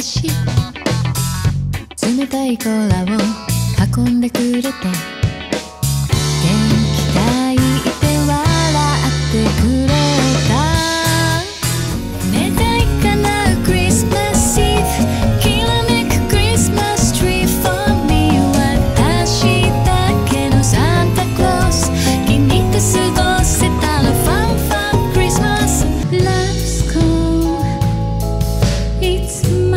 し。冷たいコーラを運んでくれて。元気抱いて笑ってくれた。願い叶うクリスマスイブ。きらめくクリスマスツリー for me 私だけのサンタクロース。気に入って過ご It's me.